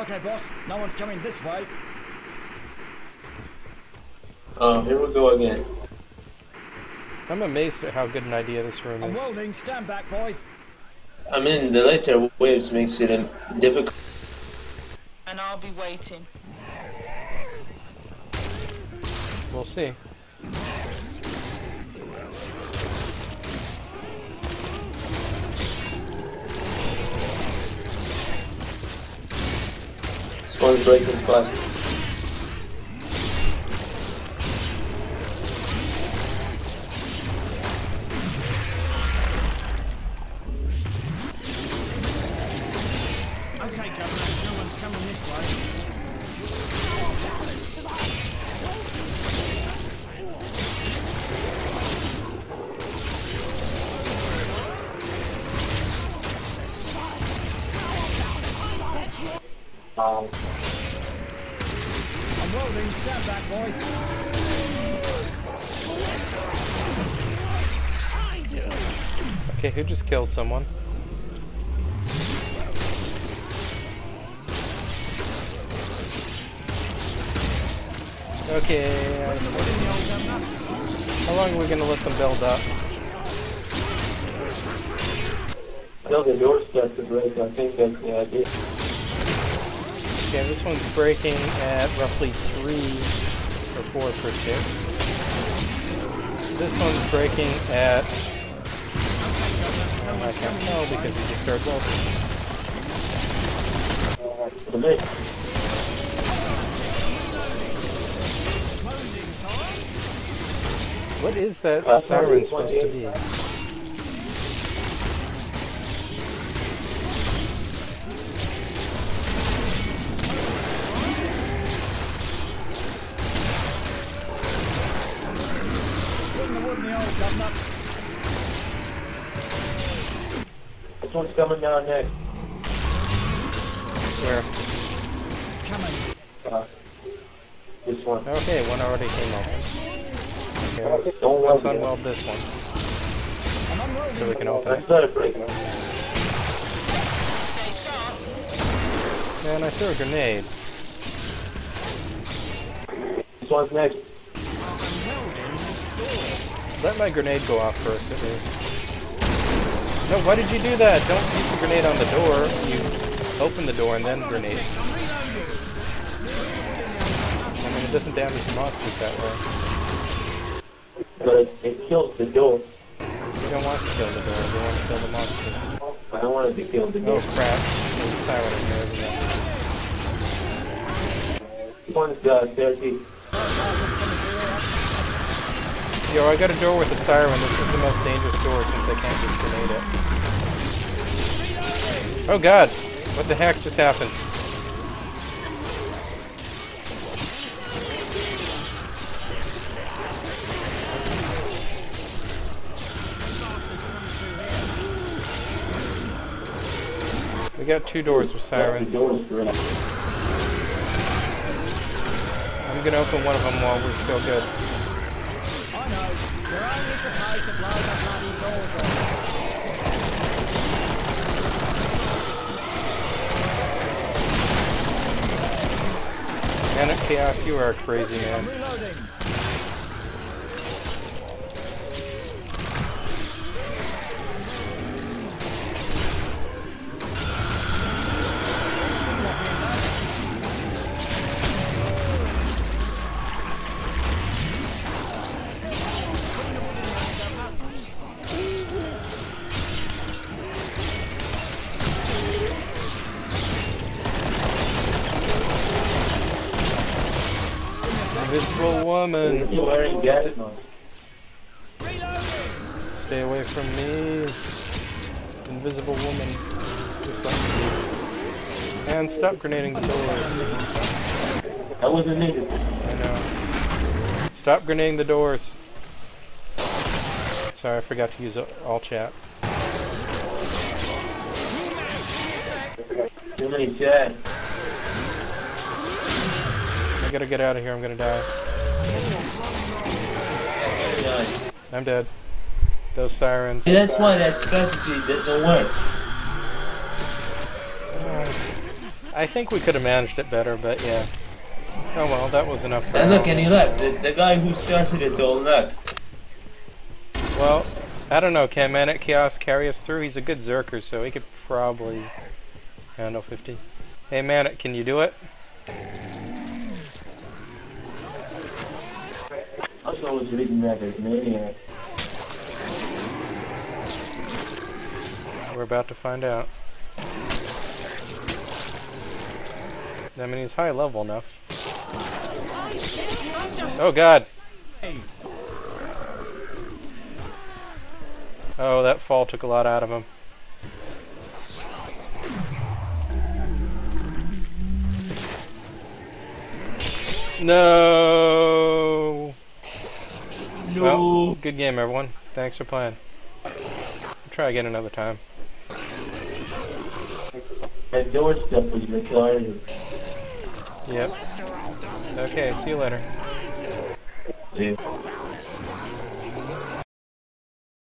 Okay, boss. No one's coming this way. Oh, here we go again. I'm amazed at how good an idea this room I'm is. welding. Stand back, boys. I mean, the later waves makes it difficult. And I'll be waiting. We'll see. Breaking fast. Um, I'm welding. Stand back, boys. Okay, who just killed someone? Okay, how long are we gonna let them build up? well, the door starts to break. I think that's the idea. Okay, this one's breaking at roughly 3 or 4 per tick. This one's breaking at... Oh, I can't tell because he just started me. What is that siren supposed to be? Putting the wood in the old Governor. This one's coming down next. Where? Coming. Uh, this one. Okay, one already came open. Okay, let's, Don't let's weld it. this one so we can open it. started breaking. Stay sharp. And I threw a grenade. This one's next. Let my grenade go off first, at least. No, why did you do that? Don't use the grenade on the door. You open the door and then grenade. I mean, it doesn't damage the monsters that way. But it, kills the door. You don't want to kill the door. You want to kill the monsters. I don't want it to kill the door. Oh crap! There's a siren in here. isn't there? One's uh, 30. Yo, I got a door with a siren. This is the most dangerous door since I can't just grenade it. Oh god! What the heck just happened? We got two doors with sirens. I'm gonna open one of them while we're still good. I. You're only to blow the bloody doors off. Man, you are a crazy man. Reloading. Invisible woman, You're wearing gadget mode. stay away from me. Invisible woman, just like me. And stop grenading the doors. That wasn't needed. I know. Stop grenading the doors. Sorry, I forgot to use all chat. Too many chat. I gotta get out of here. I'm gonna die. I'm dead. Those sirens. See, that's why that strategy doesn't work. I I think we could have managed it better, but yeah. Oh well, that was enough for And look, and he left. The, the guy who started it all left. Well, I don't know. Can Manic Chaos carry us through? He's a good Zerker, so he could probably handle 50. Hey Manic, can you do it? Reading as maniac. We're about to find out. I mean, he's high level enough. Oh god! Oh, that fall took a lot out of him. No. No. Well, good game, everyone. Thanks for playing. We'll try again another time. That doorstep was retarded. Yep. Okay, see you later. Yeah.